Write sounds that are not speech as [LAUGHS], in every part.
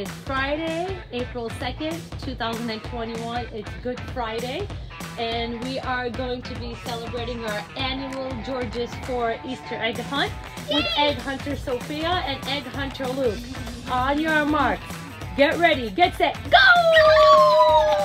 is Friday, April 2nd, 2021. It's Good Friday, and we are going to be celebrating our annual George's for Easter egg hunt with Egg Hunter Sophia and Egg Hunter Luke. On your marks, get ready, get set, go!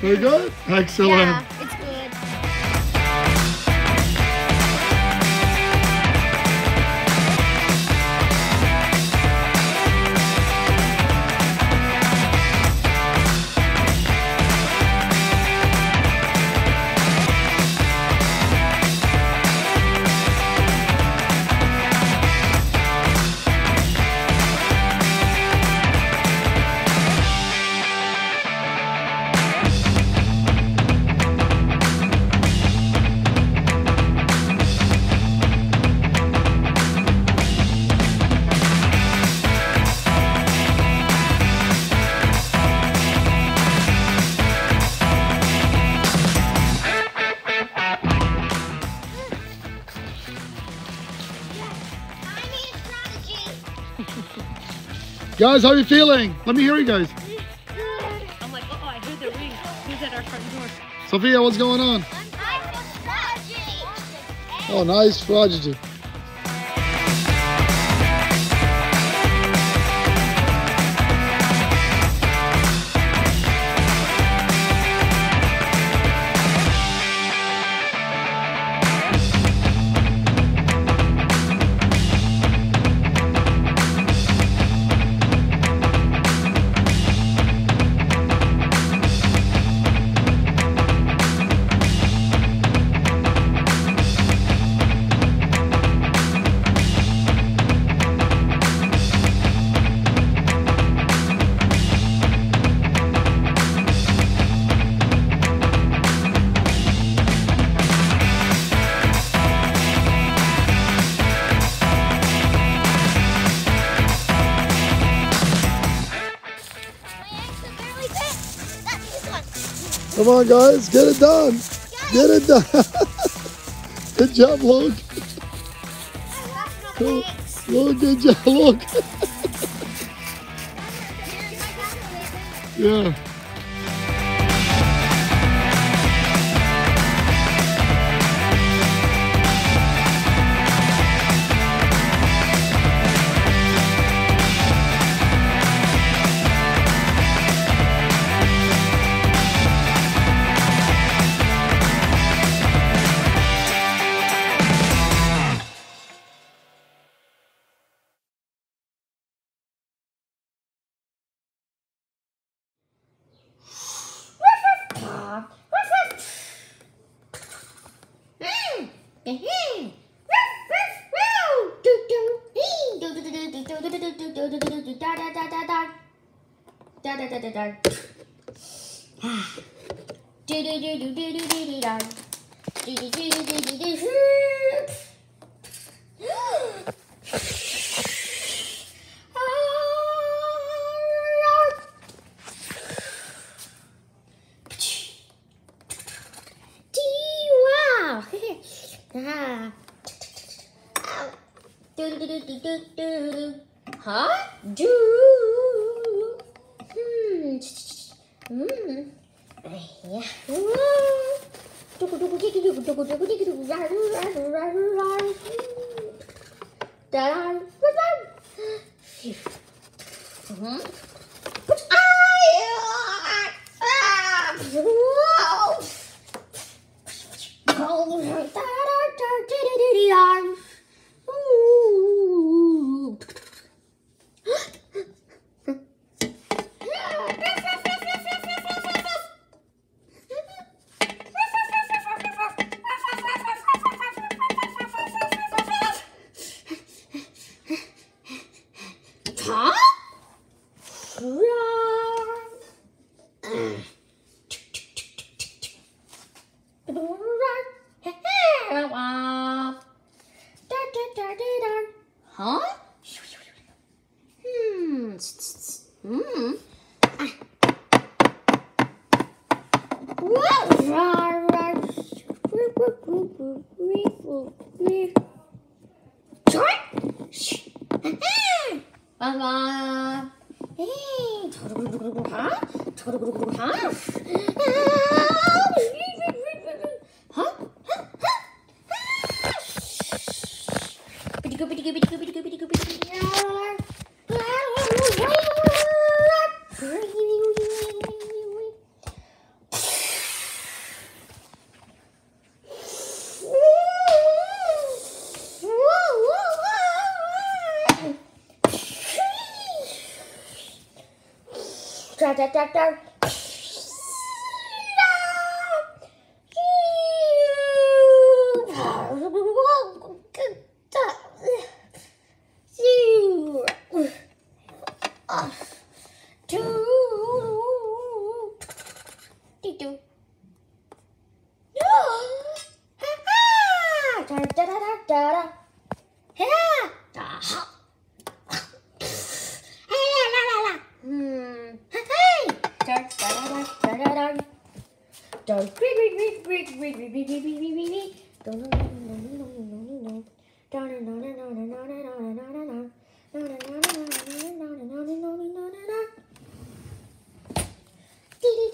Very good. Excellent. Yeah, Guys, how are you feeling? Let me hear you guys. I'm like, oh, I hear the ring. Who's at our front door? Sophia, what's going on? I need a strategy. Oh, nice strategy. Come on, guys, get it done. Get it done. [LAUGHS] good job, Luke. I lost my Cool. Luke, good job, Luke. Here's my calculator. yeah. Wow! Ah. Ow. Do do do do do do do. Huh? Do. Hmm. Hmm. Yeah. Dugu dugu digi dugu dugu 啊？是啊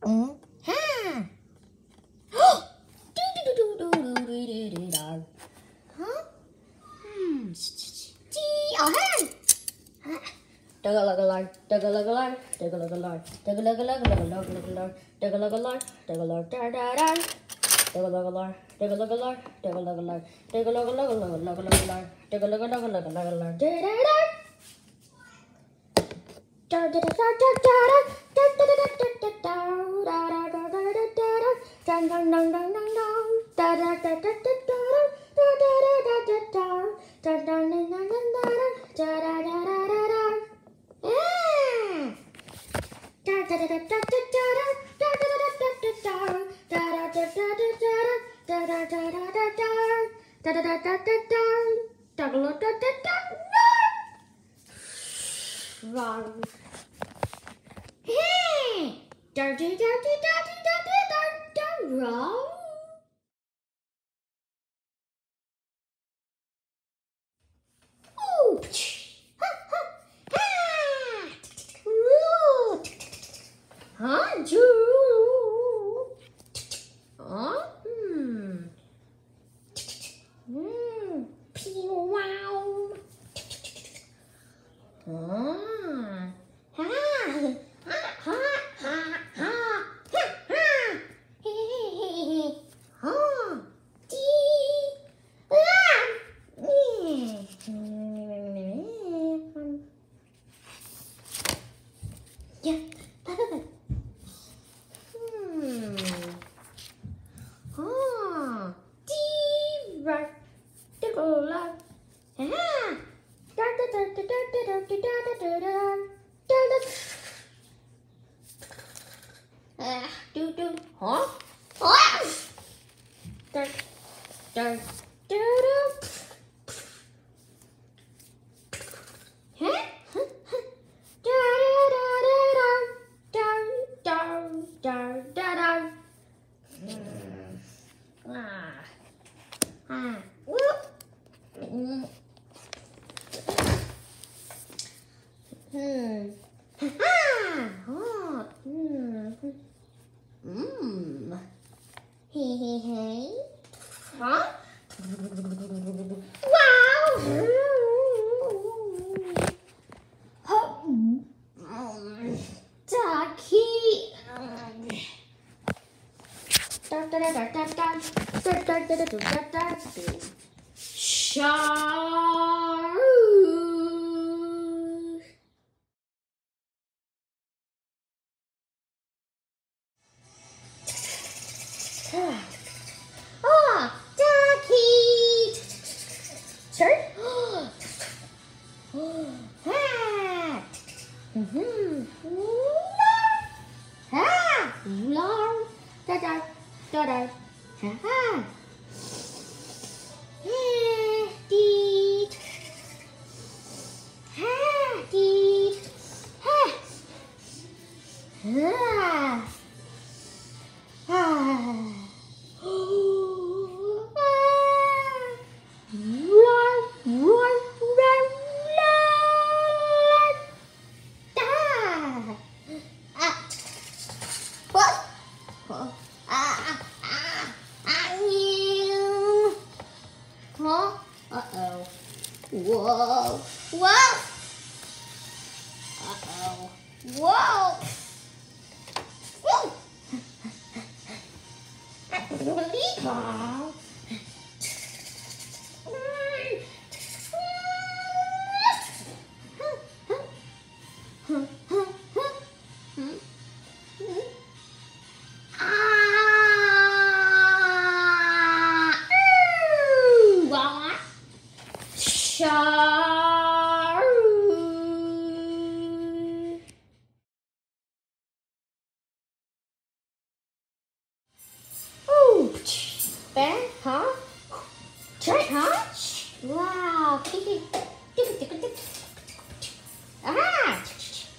Ừ. Ha. Da da da da da da Yeah. Yeah.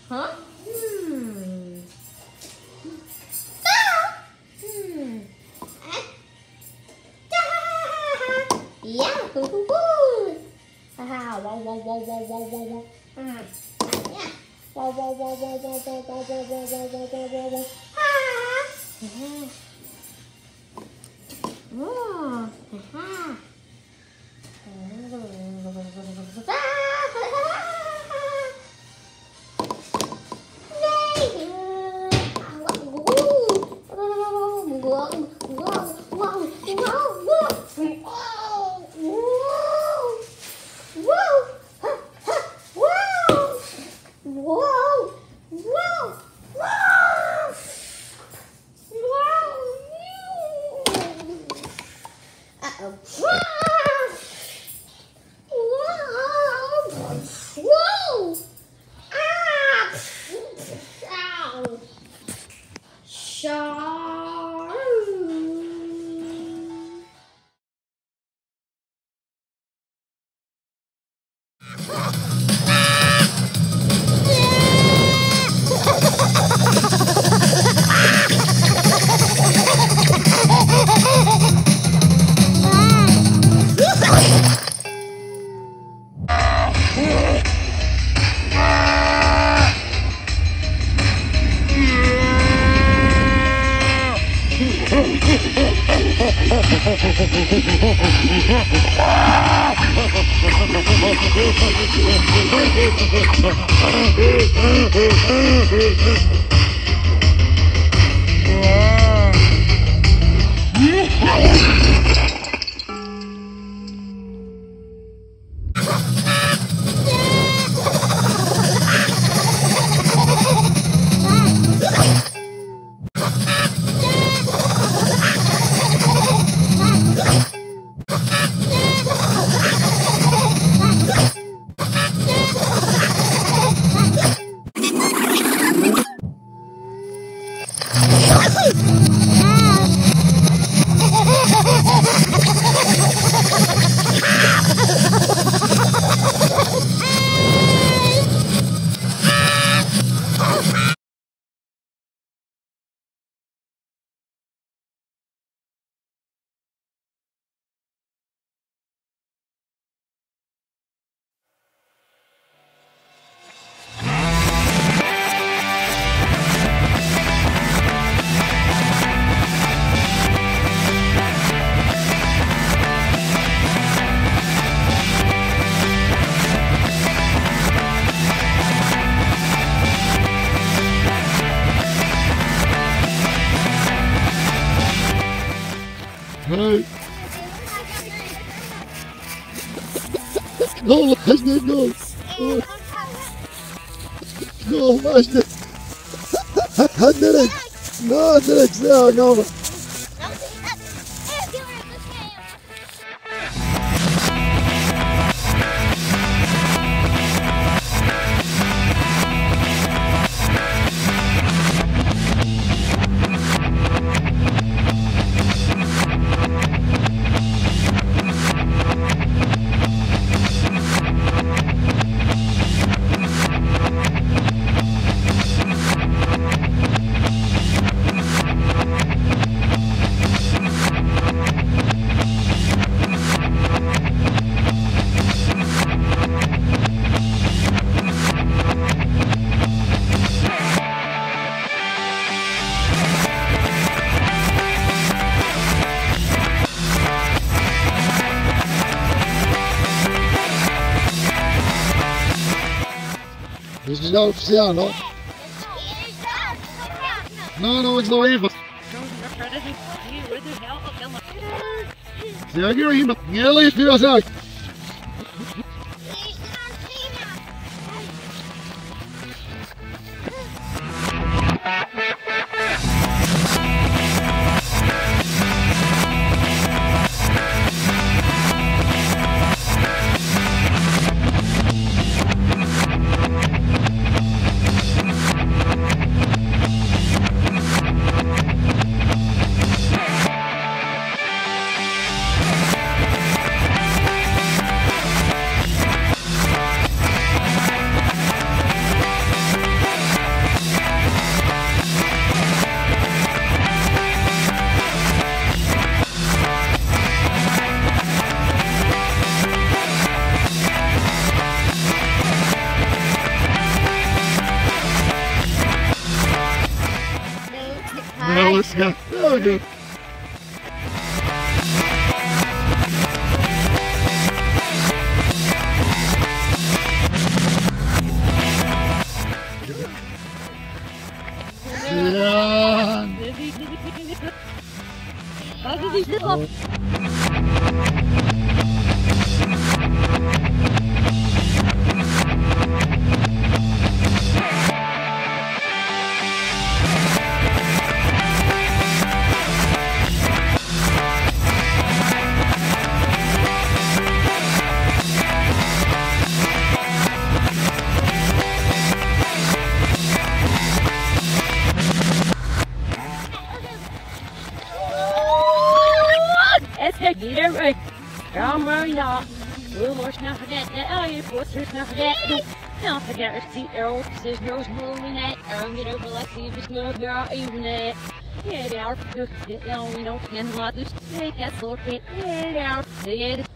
Huh? Hmm. Ah. Hmm. Ah. Ah. Yeah. Hoo hoo hoo. Ah, wow, wow, wow, wow, wow, wow, wow. Ah. Yeah. Wow, wow, wow, wow, wow, wow, wow, wow, wow, wow, wow, 哇哦哇哦。No, właśnie, no. No, właśnie. Derek. No, Derek, no, no. This is no. No, no, it's no Eva. Ja, you're him. Yeah, let's Es givet. Kommer jag. Rumor snackar det. Det är ju på så snackar det. Jag forget see arrow, says rose moving it. I'm gonna over like see this no girl even it. Yeah, they are good. You know, we don't can lot this. They get so it. Yeah, they are.